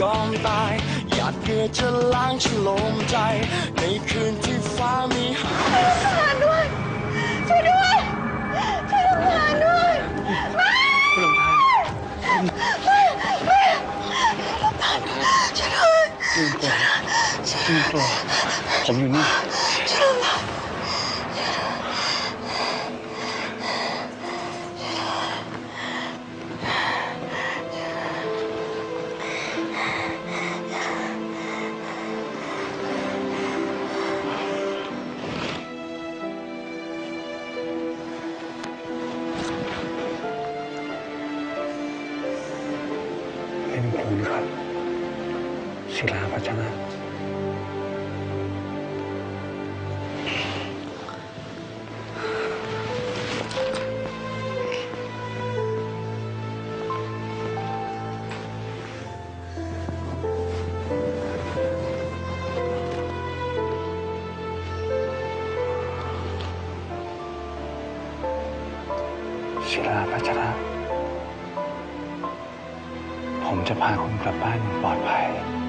ยอมตายหยาดเหงื่อจะล้างฉลมใจ ในคืนที่ฟ้ามีหาทหารด้วยช่วยด้วยช่วยทหารด้วยคุณลำพานช่วยด้วยยืนกลัวยืนกลัวผมอยู่นี่เป็น ศิลาพัชนะ ศิลาพัชระ ผมจะพาคุณกลับบ้านอย่างปลอดภัย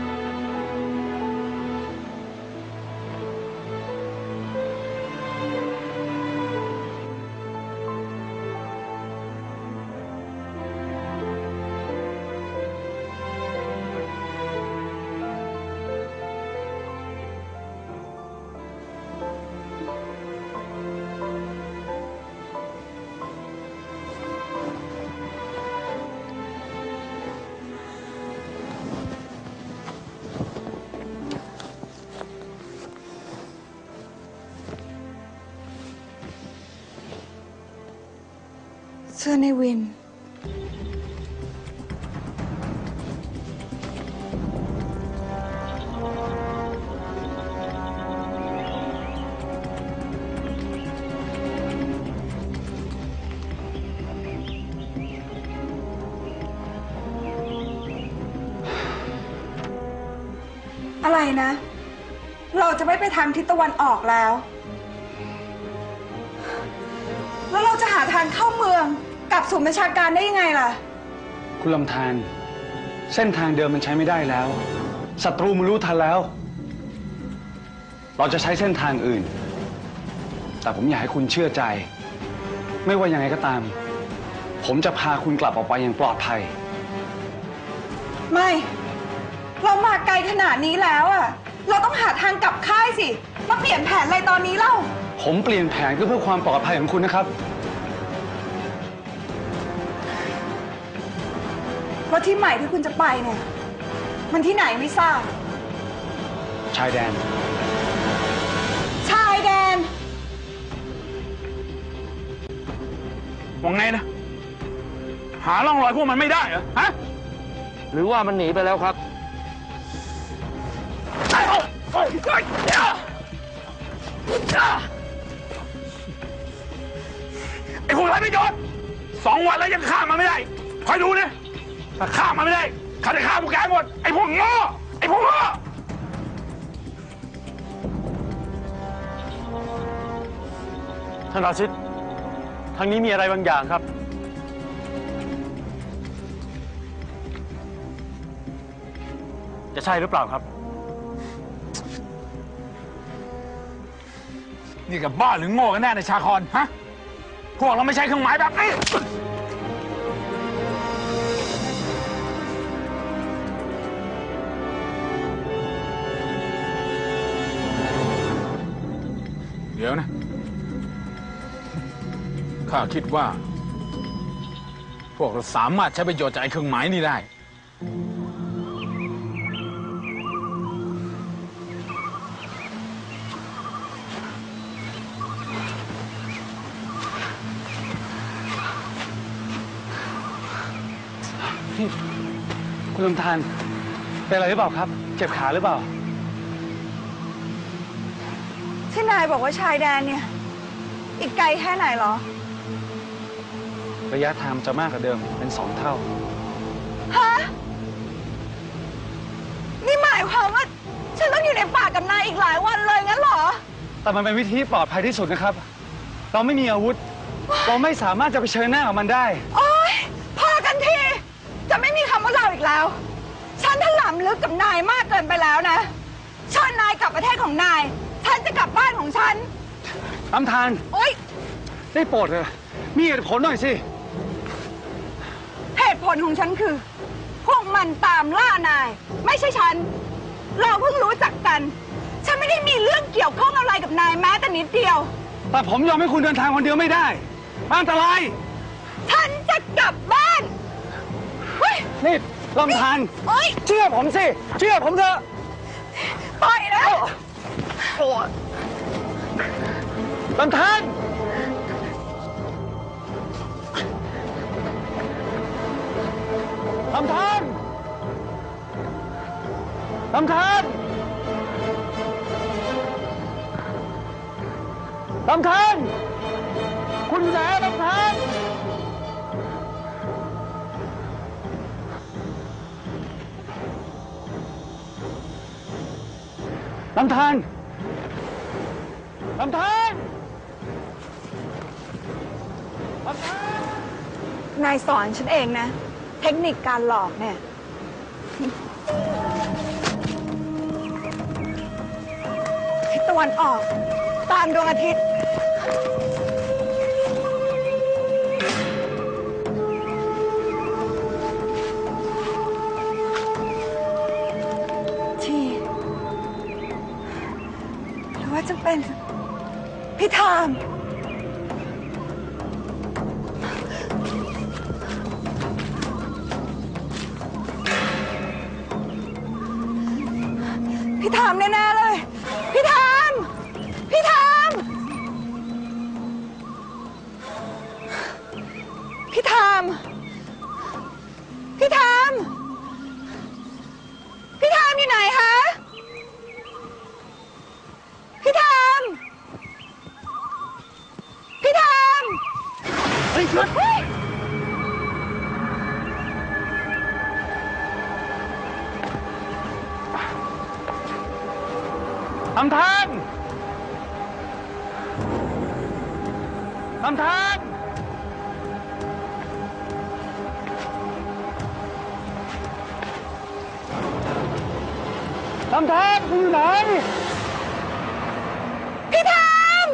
เสื้อในวิน อะไรนะ เราจะไม่ไปทางทิศตะวันออกแล้ว แล้วเราจะหาทางเข้าเมือง กลับศูนย์บัญชาการได้ยังไงล่ะ คุณลำธารเส้นทางเดิมมันใช้ไม่ได้แล้วศัตรูมันรู้ทันแล้ว เราจะใช้เส้นทางอื่น แต่ผมอยากให้คุณเชื่อใจ ไม่ว่ายังไงก็ตาม ผมจะพาคุณกลับออกไปอย่างปลอดภัย ไม่ เรามาไกลขนาดนี้แล้วอะเราต้องหาทางกลับค่ายสิมาเปลี่ยนแผนอะไรตอนนี้เล่า ผมเปลี่ยนแผนก็เพื่อความปลอดภัยของคุณนะครับ ว่าที่ใหม่ที่คุณจะไปเนี่ย มันที่ไหนไม่ทราบ ชายแดน ชายแดน ว่าไงนะ หาร่องรอยพวกมันไม่ได้เหรอ ฮะ หรือว่ามันหนีไปแล้วครับ ไอ้โอ้ยโอ้ยโอ้ยอะอะไอ้พวกไรไม่ยอดสองวันแล้วยังฆ่ามันไม่ได้ คอยดูนะถ้า ฆ่ามันไม่ได้ข้าจะฆ่าพวกแกหมด ไอ้พวกโง่ไอ้พวกโง่ท่านราชิต ทางนี้มีอะไรบางอย่างครับ จะใช่หรือเปล่าครับ นี่กับบ้าหรือโง่กันแน่ในชาคอนฮะ พวกเราไม่ใช่เครื่องหมายแบบนี้ ดี๋ยวนะ ข้าคิดว่า พวกเราสามารถใช้ประโยชน์จากไอ้เครื่องหมายนี้ได้ คุณลำธารเป็นอะไรหรือเปล่าครับ เจ็บขาหรือเปล่า ที่นายบอกว่าชายแดนเนี่ย อีกไกลแค่ไหนเหรอ ระยะทางจะมากกว่าเดิมเป็นสองเท่า ฮะ นี่หมายความว่า ฉันต้องอยู่ในป่ากับนายอีกหลายวันเลยงั้นเหรอ แต่มันเป็นวิธีที่ปลอดภัยที่สุดนะครับ เราไม่มีอาวุธ เราไม่สามารถจะเผชิญหน้ากับมันได้ โอ๊ย พอกันที จะไม่มีคำว่าเราอีกแล้ว ฉันทนหลาำลึกกับนายมากเกินไปแล้วนะเชิญนายกลับประเทศของนายฉันจะก ลับบ้านของฉันลำธารโอ๊ย ได้โปรดเถอะมีเหตุผลหน่อยสิ เหตุผลของฉันคือ พวกมันตามล่านาย ไม่ใช่ฉัน เราเพิ่งรู้จักกัน ฉันไม่ได้มีเรื่องเกี่ยวข้องอะไรกับนายแม้แต่นิดเดียว แต่ผมยอมให้คุณเดินทางคนเดียวไม่ได้อันตราย ฉันจะกลับบ้านเฮ้ยนี่ลำธารโอ๊ยเชื่อผมสิ เชื่อผมเถอะ ปล่อยแล้วลำ ธารลำธารลำธารลำธารคุณแสลำธารลำธารลำธารลำธาร นายสอนฉันเองนะ เทคนิคการหลอกเนี่ย ทิศตะวันออก ตามดวงอาทิตย์ ที่หรือว่าจะเป็นพิธาม พี่ถามแน่ๆเลย ลำธารคุณอยู่ไหน พี่ถาม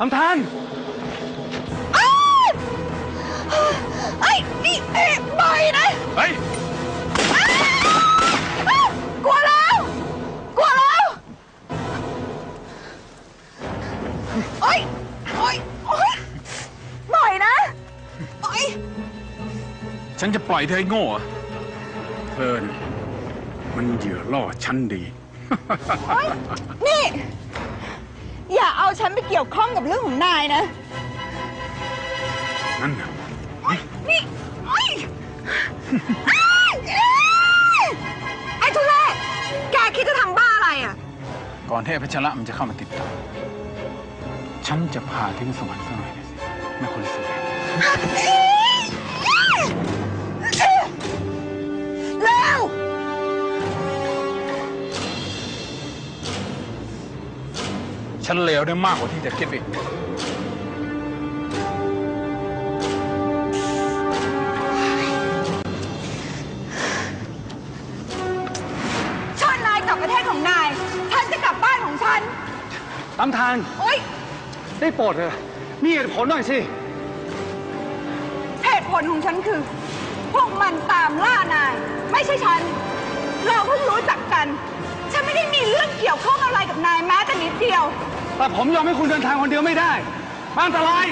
ลำธารอ้าวไอ้นี่เอ๊ะปล่อยนะ เฮ้ย ฉันจะปล่อยเธอให้โง่เหรอเธอน่ะมันเหยื่อล่อฉันดี โอ๊ยนี่ อย่าเอาฉันไปเกี่ยวข้องกับเรื่องของนายนะ นั่นน่ะโอ๊ยนี่โอ๊ยอ้าวเอ๊ะไอ้ทุเรศแกคิดจะทำบ้าอะไรอะ ก่อนที่ไอ้พัชระมันจะเข้ามาติดตามฉันจะพาถึงสวรรค์สักหน่อยนะสิแม่คนสวยเฉันเลวได้มากกว่าที่จะคิดอีกชวนนายกลับประเทศของนาย ฉันจะกลับบ้านของฉันลำธารโอ๊ย ได้โปรดเถอะมีเหตุผลหน่อยสิ เหตุผลของฉันคือ พวกมันตามล่านาย ไม่ใช่ฉัน เราเพิ่งรู้จักกัน ฉันไม่ได้มีเรื่องเกี่ยวข้องอะไรกับนายแม้แต่นิดเดียว แต่ผมยอมให้คุณเดินทางคนเดียวไม่ได้อันตราย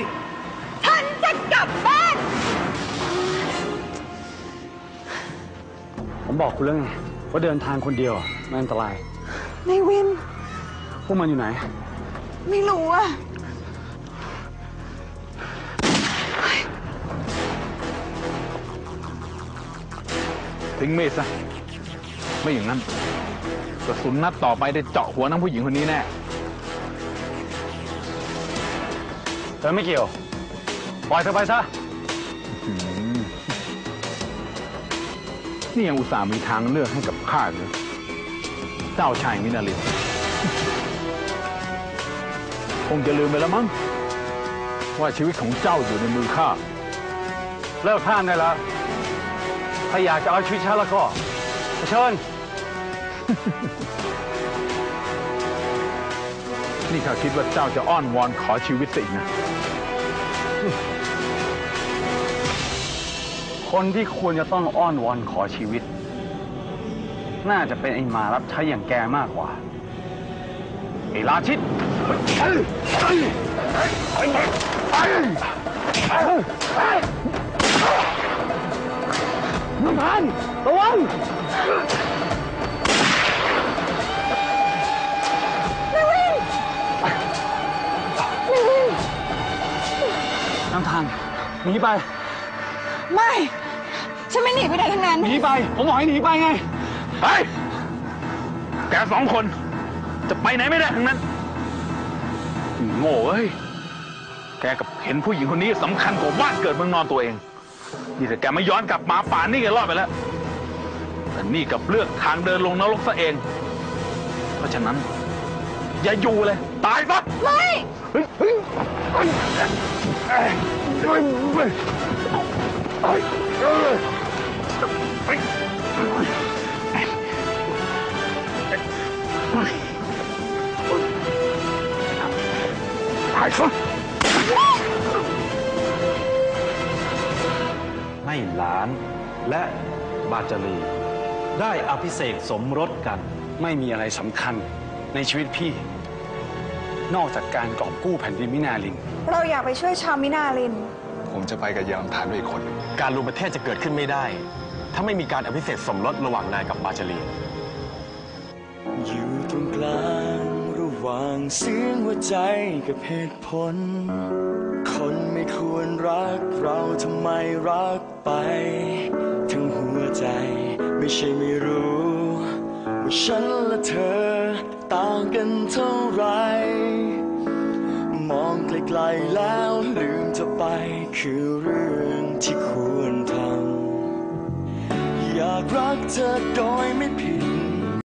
ฉันจะกลับบ้าน ผมบอกคุณแล้วไงว่าเดินทางคนเดียวอะมันอันตรายในวิน พวกมันอยู่ไหน ไม่รู้อะทิ้งมีดซะ ไม่อย่างนั้นกระสุนนัดต่อไปได้เจาะหัวน้องผู้หญิงคนนี้แน่ ธอไม่เกี่ยว ปล่อยเธอไปซะ นี่ยังอุตส่าห์มีทางเลือกให้กับข้าเลยเจ้าชายมินาลินคงจะลืมไปแล้วมั้ง ว่าชีวิตของเจ้าอยู่ในมือข้า เลิกพลาดได้แล้วถ้าอยากจะเอาชีวิตฉันแล้วก็ เชิญ นี่ข้าคิดว่าเจ้าจะอ้อนวอนขอชีวิตซะอีกนะ คนที่ควรจะต้องอ้อนวอนขอชีวิต น่าจะเป็นไอ้หมารับใช้อย่างแกมากกว่า ไอ้ราชิตน้ำพันระวังน้ำทางหนีไป ไม่ ฉันไม่หนีไปไหนทั้งนั้น หนีไป ผมบอกให้หนีไปไงเฮ้ยแกสองคน จะไปไหนไม่ได้ทั้งนั้น โง่เอ้ย แกกับเห็นผู้หญิงคนนี้สำคัญกว่าบ้านเกิดเมืองนอนตัวเอง นี่ถ้าแกไม่ย้อนกลับมาป่านนี่แกรอดไปแล้ว แต่นี่กับเลือกทางเดินลงนรกซะเอง เพราะฉะนั้น อย่าอยู่เลย ตายซะไม่เฮ้ยเฮ้ยเฮ้ยเฮ้ยเฮ้ยเฮ้ยเฮ้ยเฮ้ยเฮ้ยตายซะให้หลานและบาจารี ได้อภิเษกสมรสกัน ไม่มีอะไรสำคัญในชีวิตพี่ นอกจากการกอบกู้แผ่นดินมินาลิน เราอยากไปช่วยชาวมินาลิน ผมจะไปกับยามทานด้วยอีกคน การรวมประเทศจะเกิดขึ้นไม่ได้ ถ้าไม่มีการอภิเษกสมรสระหว่างนายกับบาจารีอยู่ตรงกลางระหว่างเสียงหัวใจกับเหตุผล คนไม่ควรรักเราทำไมรักไป ทั้งหัวใจไม่ใช่ไม่รู้ ว่าฉันและเธอต่างกันเท่าไร มองไกลๆแล้วลืมเธอไปคือเรื่องที่ควร รักเธอโดยไม่ผิด